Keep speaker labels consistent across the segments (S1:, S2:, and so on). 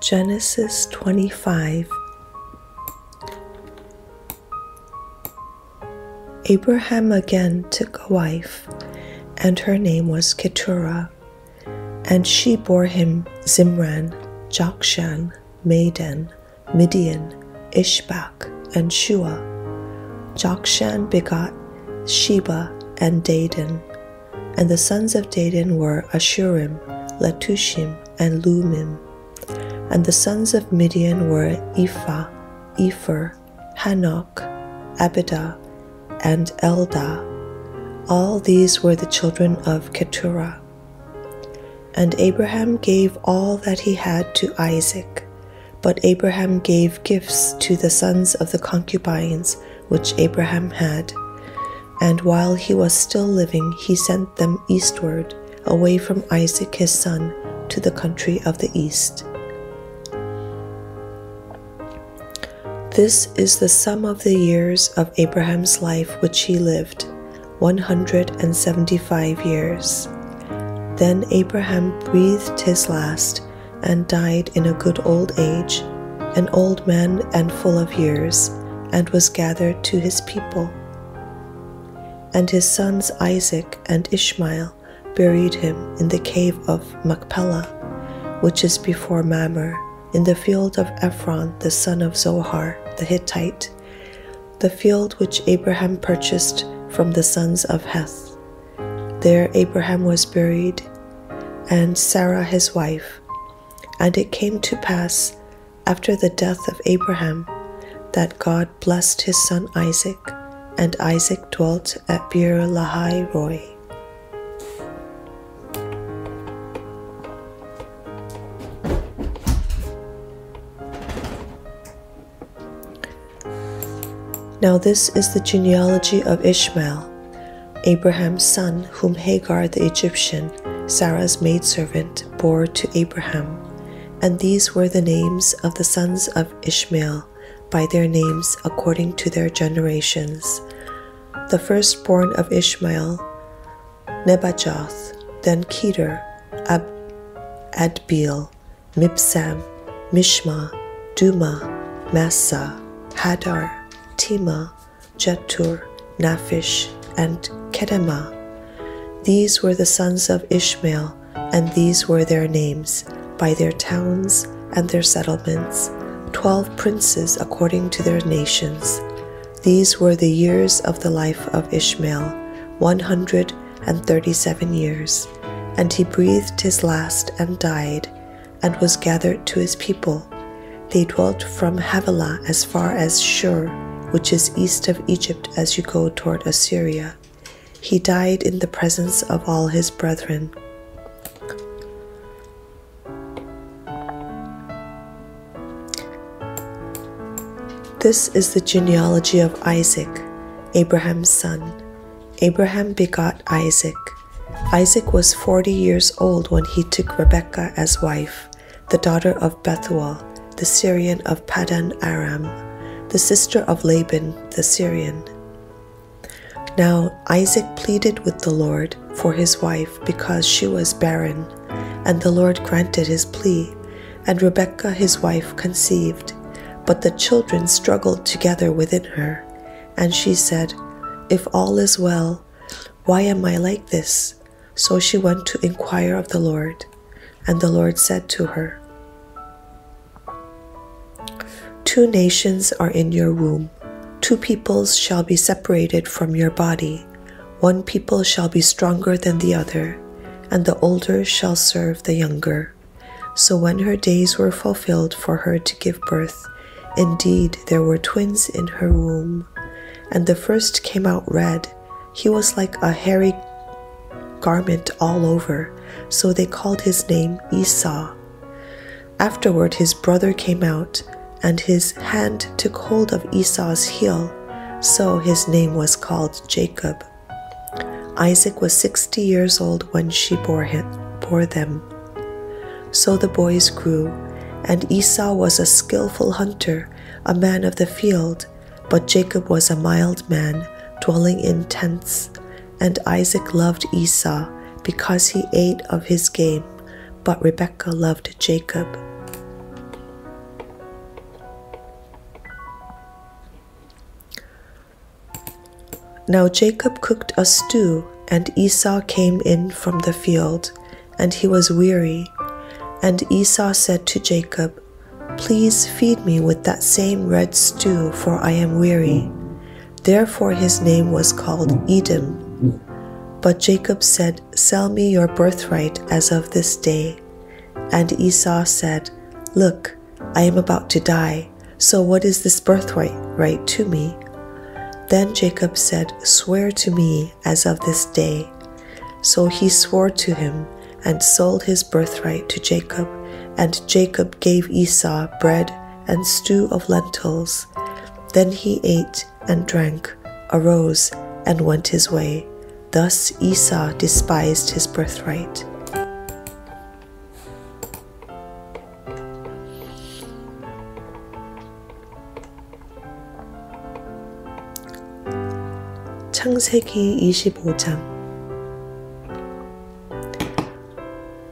S1: Genesis 25 Abraham again took a wife, and her name was Keturah, and she bore him Zimran, Jokshan, Madan, Midian, Ishbak, and Shua. Jokshan begot Sheba and Dadan, and the sons of Dadan were Ashurim, Letushim, and Lumim. And the sons of Midian were Ephah, Epher, Hanok, Abidah, and Eldah. All these were the children of Keturah. And Abraham gave all that he had to Isaac. But Abraham gave gifts to the sons of the concubines which Abraham had. And while he was still living, he sent them eastward, away from Isaac his son, to the country of the east. This is the sum of the years of Abraham's life which he lived, 175 years. Then Abraham breathed his last and died in a good old age, an old man and full of years, and was gathered to his people. And his sons Isaac and Ishmael buried him in the cave of Machpelah, which is before Mamre, in the field of Ephron the son of Zohar the Hittite, the field which Abraham purchased from the sons of Heth. There Abraham was buried, and Sarah his wife. And it came to pass, after the death of Abraham, that God blessed his son Isaac, and Isaac dwelt at Beer Lahai Roi. Now, this is the genealogy of Ishmael, Abraham's son, whom Hagar the Egyptian, Sarah's maidservant, bore to Abraham. And these were the names of the sons of Ishmael, by their names according to their generations. The firstborn of Ishmael, Nebajoth, then Kedar, Ab- Adbeel, Mibsam, Mishma, Duma, Massa, Hadar, Tema, Jetur, Naphish, and Kedemah. These were the sons of Ishmael, and these were their names, by their towns and their settlements, twelve princes according to their nations. These were the years of the life of Ishmael, one hundred and thirty seven years. And he breathed his last and died, and was gathered to his people. They dwelt from Havilah as far as Shur which is east of Egypt as you go toward Assyria. He died in the presence of all his brethren. This is the genealogy of Isaac, Abraham's son. Abraham begot Isaac. Isaac was forty years old when he took Rebekah as wife, the daughter of Bethuel, the Syrian of Paddan Aram the sister of Laban the Syrian. Now Isaac pleaded with the Lord for his wife because she was barren, and the Lord granted his plea, and Rebekah his wife conceived. But the children struggled together within her, and she said, If all is well, why am I like this? So she went to inquire of the Lord, and the Lord said to her, Two nations are in your womb, two peoples shall be separated from your body. One people shall be stronger than the other, and the older shall serve the younger. So when her days were fulfilled for her to give birth, indeed there were twins in her womb. And the first came out red, he was like a hairy garment all over, so they called his name Esau. Afterward his brother came out and his hand took hold of Esau's heel, so his name was called Jacob. Isaac was sixty years old when she bore him, bore them. So the boys grew, and Esau was a skilful hunter, a man of the field, but Jacob was a mild man, dwelling in tents. And Isaac loved Esau because he ate of his game, but Rebekah loved Jacob. Now Jacob cooked a stew, and Esau came in from the field, and he was weary. And Esau said to Jacob, Please feed me with that same red stew, for I am weary. Therefore his name was called Edom. But Jacob said, Sell me your birthright as of this day. And Esau said, Look, I am about to die, so what is this birthright right to me? Then Jacob said, Swear to me as of this day. So he swore to him and sold his birthright to Jacob, and Jacob gave Esau bread and stew of lentils. Then he ate and drank, arose, and went his way. Thus Esau despised his birthright. 창세기 25장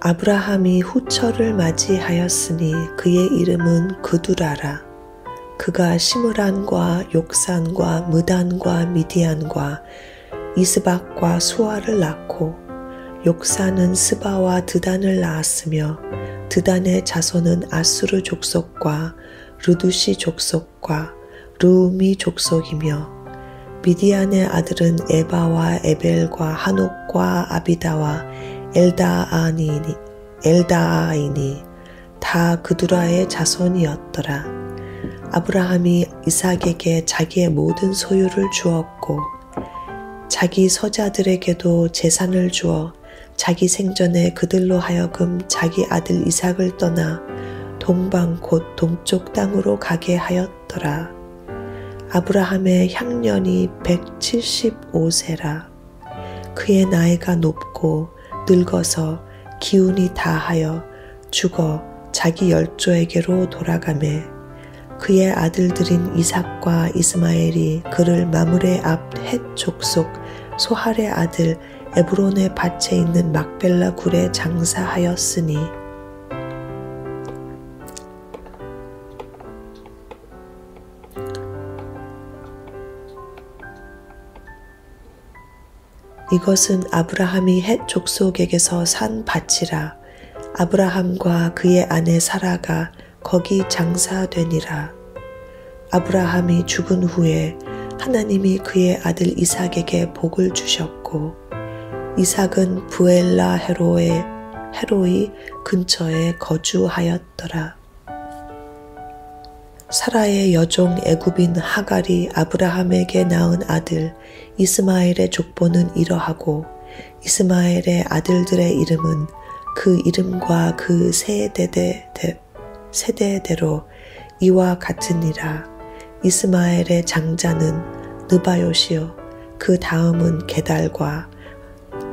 S1: 아브라함이 후처를 맞이하였으니 그의 이름은 그두라라. 그가 시므란과 욕산과 무단과 미디안과 이스박과 수아를 낳고 욕산은 스바와 드단을 낳았으며 드단의 자손은 아수르 족속과 르두시 족속과 루미 족속이며 미디안의 아들은 에바와 에벨과 한옥과 아비다와 엘다아니니 엘다아이니 다 그두라의 자손이었더라. 아브라함이 이삭에게 자기의 모든 소유를 주었고 자기 서자들에게도 재산을 주어 자기 생전에 그들로 하여금 자기 아들 이삭을 떠나 동방 곧 동쪽 땅으로 가게 하였더라. 아브라함의 향년이 175세라. 그의 나이가 높고 늙어서 기운이 다하여 죽어 자기 열조에게로 돌아가매 그의 아들들인 이삭과 이스마엘이 그를 마물의 앞헷 족속 소할의 아들 에브론의 밭에 있는 막벨라 굴에 장사하였으니 이것은 아브라함이 헷 족속에게서 산 밭이라 아브라함과 그의 아내 사라가 거기 장사되니라. 아브라함이 죽은 후에 하나님이 그의 아들 이삭에게 복을 주셨고 이삭은 부엘라 헤로의 헤로이 근처에 거주하였더라. 사라의 여종 애굽인 하갈이 아브라함에게 낳은 아들 이스마엘의 족보는 이러하고 이스마엘의 아들들의 이름은 그 이름과 그 세대대, 세대대로 이와 같으니라. 이스마엘의 장자는 느바요시요. 그 다음은 게달과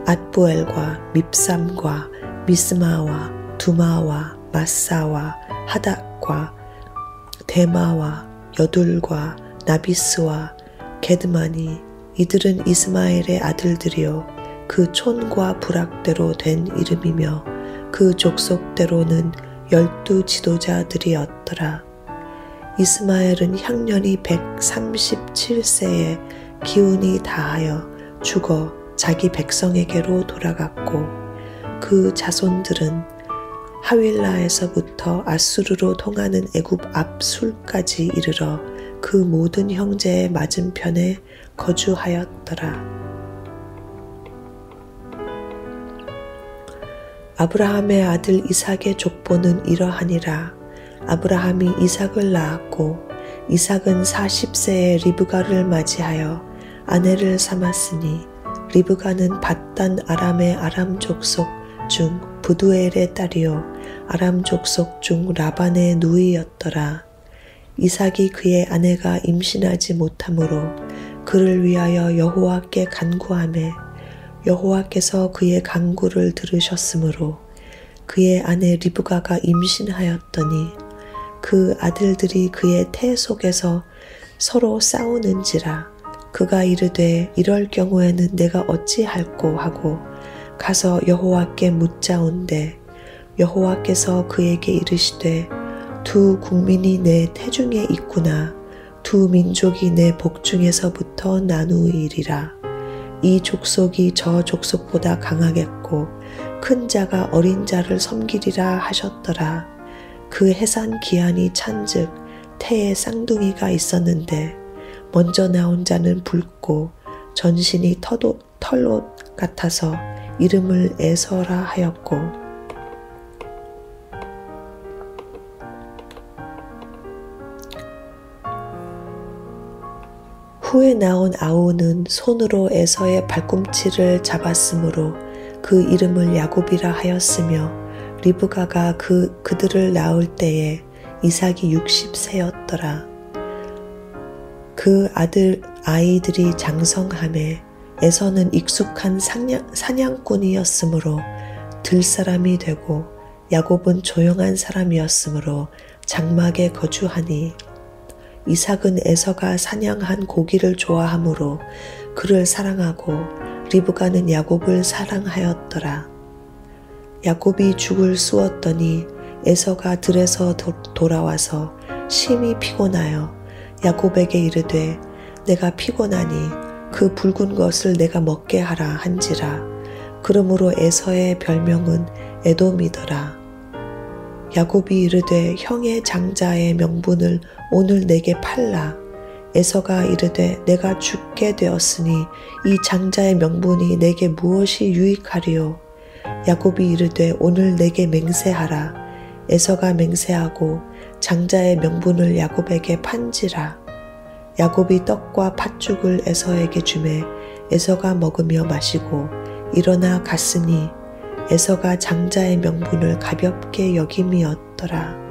S1: 앗부엘과 밉삼과 미스마와 두마와 마사와 하닥과 데마와 여둘과 나비스와 게드마니 이들은 이스마엘의 아들들이요 그 촌과 부락대로 된 이름이며 그 족속대로는 열두 지도자들이었더라. 이스마엘은 향년이 137세에 기운이 다하여 죽어 자기 백성에게로 돌아갔고 그 자손들은 하윌라에서부터 아수르로 통하는 애굽 앞술까지 이르러 그 모든 형제의 맞은편에 거주하였더라. 아브라함의 아들 이삭의 족보는 이러하니라. 아브라함이 이삭을 낳았고 이삭은 40세에 리브가를 맞이하여 아내를 삼았으니 리브가는 바단 아람의 아람 족 속 중 부두엘의 딸이요 아람 족속 중 라반의 누이였더라. 이삭이 그의 아내가 임신하지 못하므로 그를 위하여 여호와께 간구하매 여호와께서 그의 간구를 들으셨으므로 그의 아내 리브가가 임신하였더니 그 아들들이 그의 태 속에서 서로 싸우는지라 그가 이르되 이럴 경우에는 내가 어찌할꼬 하고 가서 여호와께 묻자온대 여호와께서 그에게 이르시되 두 국민이 내 태중에 있구나 두 민족이 내 복중에서부터 나누이리라. 이 족속이 저 족속보다 강하겠고 큰 자가 어린 자를 섬기리라 하셨더라. 그 해산 기한이 찬즉 태에 쌍둥이가 있었는데 먼저 나온 자는 붉고 전신이 털옷, 같아서 이름을 에서라 하였고 후에 나온 아우는 손으로 에서의 발꿈치를 잡았으므로 그 이름을 야곱이라 하였으며 리브가가 그 그들을 낳을 때에 이삭이 60세였더라. 그 아들 아이들이 장성함에 에서는 익숙한 사냥, 사냥 꾼이었으므로 들사람이 되고 야곱은 조용한 사람이었으므로 장막에 거주하니 이삭은 에서가 사냥한 고기를 좋아하므로 그를 사랑하고 리브가는 야곱을 사랑하였더라. 야곱이 죽을 쑤었더니 에서가 들에서 도, 돌아와서 심히 피곤하여 야곱에게 이르되 내가 피곤하니 그 붉은 것을 내가 먹게 하라 한지라 그러므로 에서의 별명은 에돔이더라. 야곱이 이르되 형의 장자의 명분을 오늘 내게 팔라. 에서가 이르되 내가 죽게 되었으니 이 장자의 명분이 내게 무엇이 유익하리요? 야곱이 이르되 오늘 내게 맹세하라. 에서가 맹세하고 장자의 명분을 야곱에게 판지라. 야곱이 떡과 팥죽을 에서에게 주매 에서가 먹으며 마시고 일어나 갔으니 에서가 장자의 명분을 가볍게 여김이었더라.